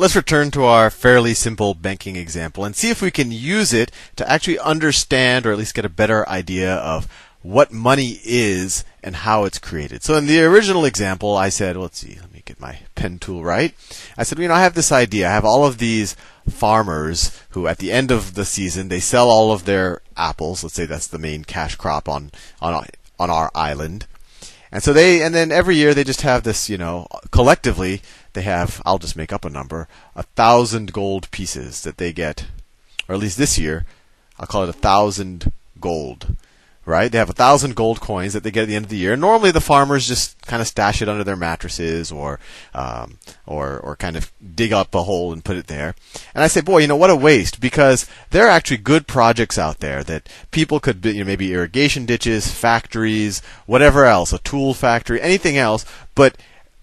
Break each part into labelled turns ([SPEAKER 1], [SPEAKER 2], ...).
[SPEAKER 1] Let's return to our fairly simple banking example and see if we can use it to actually understand or at least get a better idea of what money is and how it's created. So in the original example, I said, let's see, let me get my pen tool right. I said, you know, I have this idea. I have all of these farmers who at the end of the season, they sell all of their apples. Let's say that's the main cash crop on, on, on our island. And so they, and then every year they just have this, you know, collectively, they have, I'll just make up a number, a thousand gold pieces that they get, or at least this year, I'll call it a thousand gold. Right? They have a thousand gold coins that they get at the end of the year. Normally, the farmers just kind of stash it under their mattresses, or, um, or, or kind of dig up a hole and put it there. And I say, boy, you know what a waste because there are actually good projects out there that people could, be, you know, maybe irrigation ditches, factories, whatever else, a tool factory, anything else, but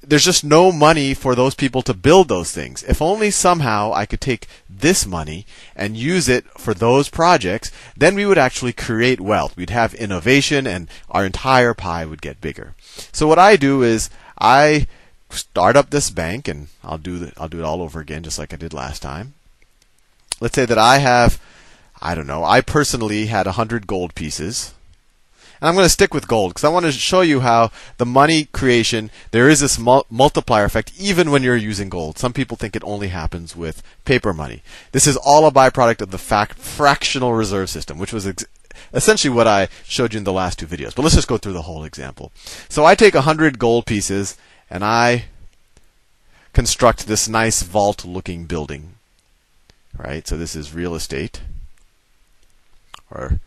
[SPEAKER 1] there's just no money for those people to build those things. If only somehow I could take this money and use it for those projects, then we would actually create wealth. We'd have innovation and our entire pie would get bigger. So what I do is I start up this bank and I'll do the, I'll do it all over again just like I did last time. Let's say that I have I don't know, I personally had 100 gold pieces and I'm going to stick with gold because I want to show you how the money creation, there is this mul- multiplier effect even when you're using gold. Some people think it only happens with paper money. This is all a byproduct of the fact fractional reserve system, which was ex- essentially what I showed you in the last two videos. But let's just go through the whole example. So I take 100 gold pieces and I construct this nice vault looking building. Right? So this is real estate or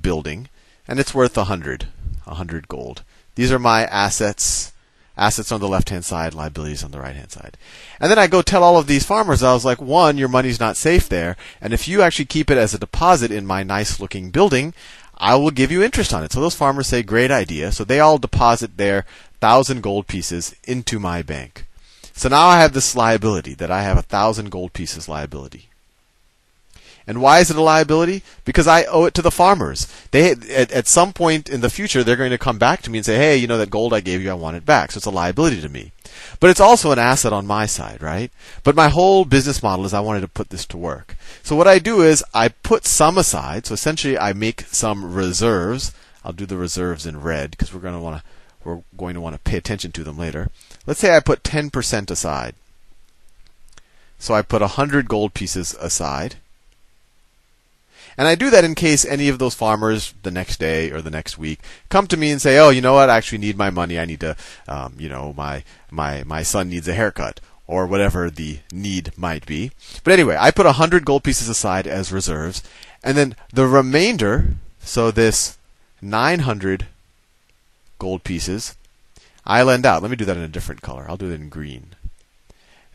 [SPEAKER 1] building and it's worth a hundred, a hundred gold. These are my assets. Assets on the left hand side, liabilities on the right hand side. And then I go tell all of these farmers, I was like, one, your money's not safe there. And if you actually keep it as a deposit in my nice looking building, I will give you interest on it. So those farmers say, great idea. So they all deposit their thousand gold pieces into my bank. So now I have this liability that I have a thousand gold pieces liability. And why is it a liability? Because I owe it to the farmers. They at, at, some point in the future they're going to come back to me and say, "Hey, you know that gold I gave you, I want it back." So it's a liability to me. But it's also an asset on my side, right? But my whole business model is I wanted to put this to work. So what I do is I put some aside. So essentially I make some reserves. I'll do the reserves in red because we're going to want to we're going to want to pay attention to them later. Let's say I put 10% aside. So I put 100 gold pieces aside. And I do that in case any of those farmers the next day or the next week come to me and say, "Oh, you know what? I actually need my money. I need to, um, you know, my my my son needs a haircut." Or whatever the need might be. But anyway, I put 100 gold pieces aside as reserves. And then the remainder, so this 900 gold pieces, I lend out. Let me do that in a different color. I'll do it in green.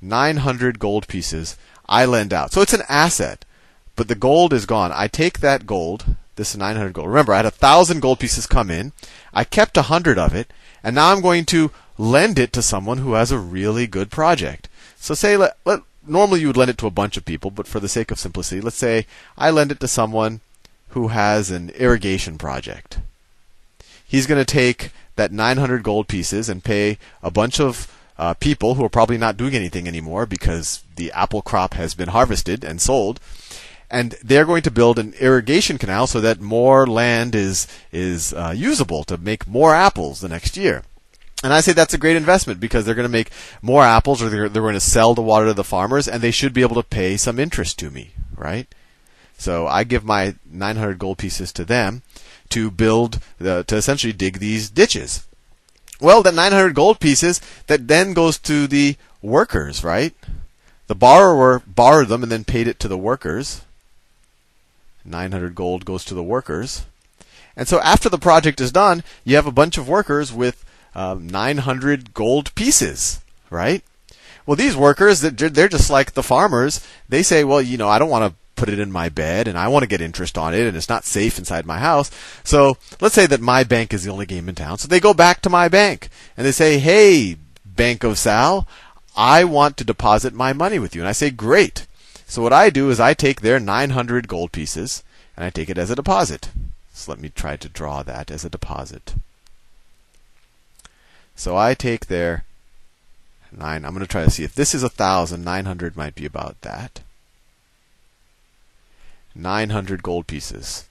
[SPEAKER 1] 900 gold pieces I lend out. So it's an asset but the gold is gone. I take that gold, this 900 gold. Remember, I had a thousand gold pieces come in. I kept a hundred of it, and now I'm going to lend it to someone who has a really good project. So say, let, let, normally you would lend it to a bunch of people, but for the sake of simplicity, let's say I lend it to someone who has an irrigation project. He's going to take that 900 gold pieces and pay a bunch of uh, people who are probably not doing anything anymore because the apple crop has been harvested and sold and they're going to build an irrigation canal so that more land is is uh, usable to make more apples the next year. And I say that's a great investment because they're going to make more apples, or they're, they're going to sell the water to the farmers, and they should be able to pay some interest to me, right? So I give my 900 gold pieces to them to build, the, to essentially dig these ditches. Well, that 900 gold pieces that then goes to the workers, right? The borrower borrowed them and then paid it to the workers. 900 gold goes to the workers. And so after the project is done, you have a bunch of workers with um, 900 gold pieces, right? Well, these workers, they're just like the farmers. They say, well, you know, I don't want to put it in my bed and I want to get interest on it and it's not safe inside my house. So let's say that my bank is the only game in town. So they go back to my bank and they say, hey, Bank of Sal, I want to deposit my money with you. And I say, great. So what I do is I take their 900 gold pieces and I take it as a deposit. So let me try to draw that as a deposit. So I take their Nine. I'm going to try to see if this is a thousand. Nine hundred might be about that. 900 gold pieces.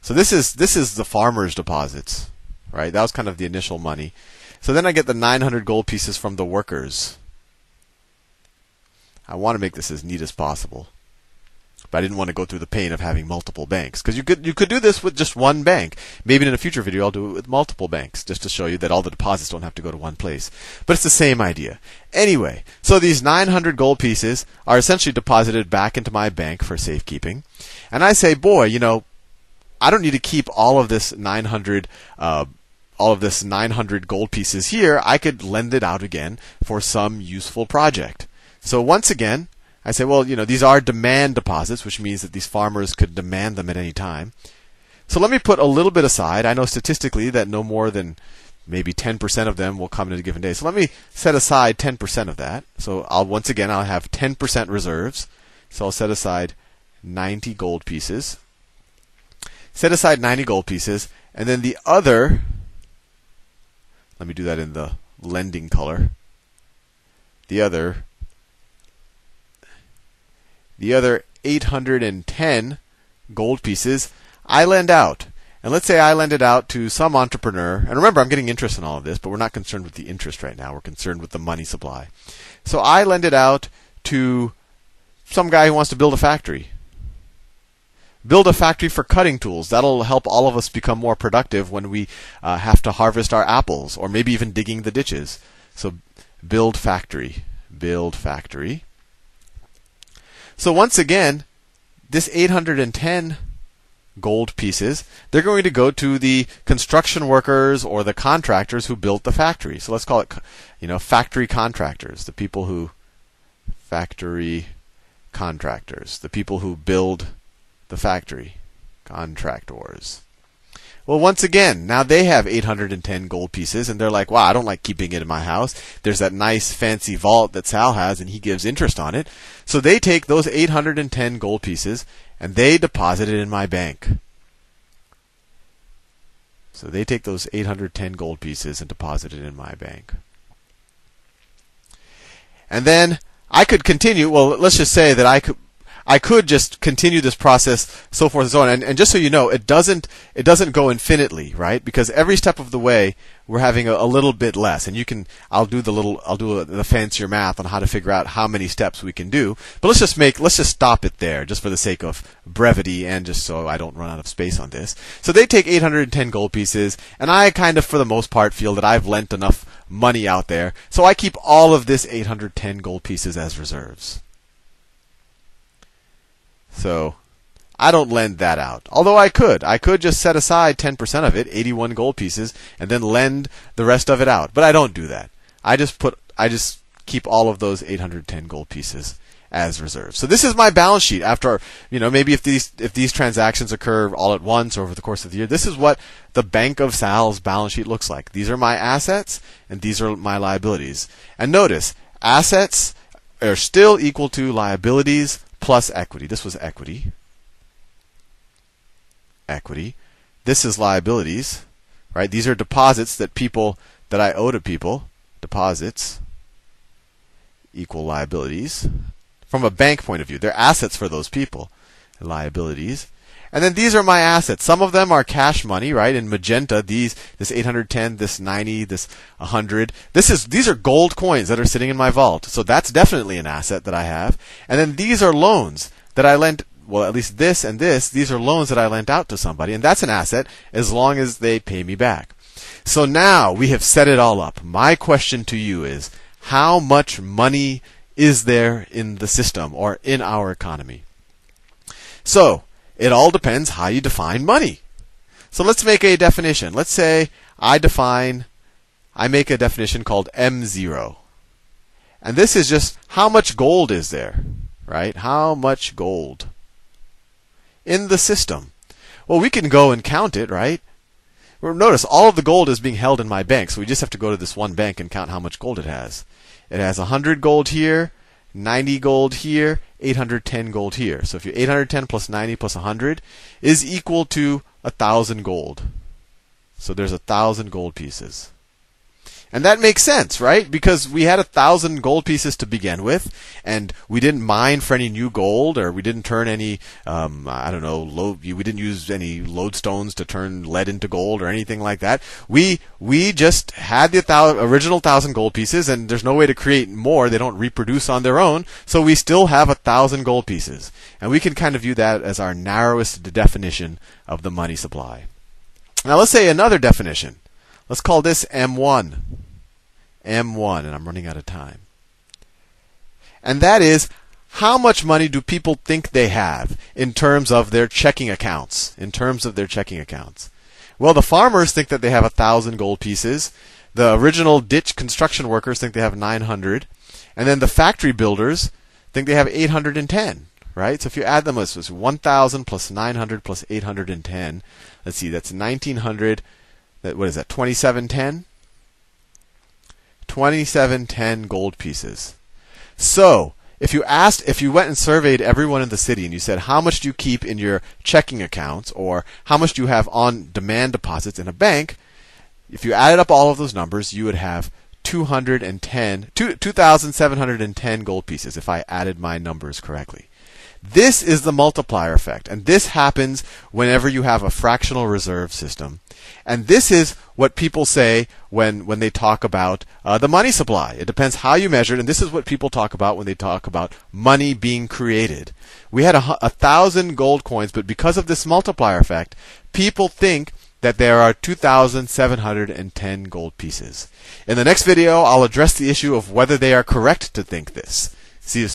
[SPEAKER 1] So this is this is the farmers' deposits, right? That was kind of the initial money. So then I get the 900 gold pieces from the workers. I want to make this as neat as possible. But I didn't want to go through the pain of having multiple banks because you could you could do this with just one bank. Maybe in a future video I'll do it with multiple banks just to show you that all the deposits don't have to go to one place. But it's the same idea. Anyway, so these 900 gold pieces are essentially deposited back into my bank for safekeeping, and I say, boy, you know, I don't need to keep all of this 900. Uh, all of this 900 gold pieces here, I could lend it out again for some useful project. So once again, I say, well, you know, these are demand deposits, which means that these farmers could demand them at any time. So let me put a little bit aside. I know statistically that no more than maybe 10% of them will come in a given day. So let me set aside 10% of that. So I'll once again I'll have 10% reserves. So I'll set aside 90 gold pieces. Set aside 90 gold pieces, and then the other let me do that in the lending color. The other the other 810 gold pieces I lend out. And let's say I lend it out to some entrepreneur. And remember, I'm getting interest in all of this, but we're not concerned with the interest right now. We're concerned with the money supply. So I lend it out to some guy who wants to build a factory. Build a factory for cutting tools. That'll help all of us become more productive when we uh, have to harvest our apples, or maybe even digging the ditches. So build factory. Build factory. So once again, this 810 gold pieces, they're going to go to the construction workers or the contractors who built the factory. So let's call it, you know, factory contractors, the people who factory contractors, the people who build the factory, contractors. Well, once again, now they have 810 gold pieces, and they're like, wow, I don't like keeping it in my house. There's that nice fancy vault that Sal has, and he gives interest on it. So they take those 810 gold pieces and they deposit it in my bank. So they take those 810 gold pieces and deposit it in my bank. And then I could continue. Well, let's just say that I could I could just continue this process, so forth and so on. And, and just so you know, it doesn't it doesn't go infinitely, right? Because every step of the way, we're having a, a little bit less. And you can, I'll do the little, I'll do a, the fancier math on how to figure out how many steps we can do. But let's just make, let's just stop it there, just for the sake of brevity and just so I don't run out of space on this. So they take 810 gold pieces, and I kind of, for the most part, feel that I've lent enough money out there, so I keep all of this 810 gold pieces as reserves. So I don't lend that out. Although I could. I could just set aside 10% of it, 81 gold pieces, and then lend the rest of it out. But I don't do that. I just put I just keep all of those 810 gold pieces as reserves. So this is my balance sheet after, you know, maybe if these if these transactions occur all at once or over the course of the year, this is what the Bank of Sal's balance sheet looks like. These are my assets and these are my liabilities. And notice, assets are still equal to liabilities plus equity. This was equity. Equity. This is liabilities, right? These are deposits that people that I owe to people. Deposits equal liabilities. From a bank point of view, they're assets for those people. Liabilities. And then these are my assets. Some of them are cash money, right? In magenta, these, this 810, this 90, this 100. This is, these are gold coins that are sitting in my vault. So that's definitely an asset that I have. And then these are loans that I lent, well, at least this and this, these are loans that I lent out to somebody. And that's an asset as long as they pay me back. So now we have set it all up. My question to you is, how much money is there in the system or in our economy? So, it all depends how you define money. So let's make a definition. Let's say I define, I make a definition called M0. And this is just how much gold is there, right? How much gold in the system? Well, we can go and count it, right? Notice all of the gold is being held in my bank, so we just have to go to this one bank and count how much gold it has. It has 100 gold here, 90 gold here, 810 gold here. So if you 810 plus 90 plus 100 is equal to 1000 gold. So there's a thousand gold pieces. And that makes sense, right? Because we had a thousand gold pieces to begin with, and we didn't mine for any new gold, or we didn't turn any, um, I don't know, load, we didn't use any lodestones to turn lead into gold or anything like that. We we just had the thou- original thousand gold pieces, and there's no way to create more. They don't reproduce on their own, so we still have a thousand gold pieces, and we can kind of view that as our narrowest definition of the money supply. Now let's say another definition. Let's call this M1. M1, and I'm running out of time. And that is how much money do people think they have in terms of their checking accounts? In terms of their checking accounts. Well, the farmers think that they have a thousand gold pieces. The original ditch construction workers think they have 900. And then the factory builders think they have 810 right? So if you add them, it's 1,000 plus 900 plus 810. Let's see, that's 1,900. That what is that? 2710. 2710 gold pieces. So if you asked, if you went and surveyed everyone in the city and you said, how much do you keep in your checking accounts or how much do you have on demand deposits in a bank? If you added up all of those numbers, you would have 210, 2,710 gold pieces if I added my numbers correctly. This is the multiplier effect, and this happens whenever you have a fractional reserve system. And this is what people say when, when they talk about uh, the money supply. It depends how you measure it, and this is what people talk about when they talk about money being created. We had a, a thousand gold coins, but because of this multiplier effect, people think that there are 2,710 gold pieces. In the next video, I'll address the issue of whether they are correct to think this. See you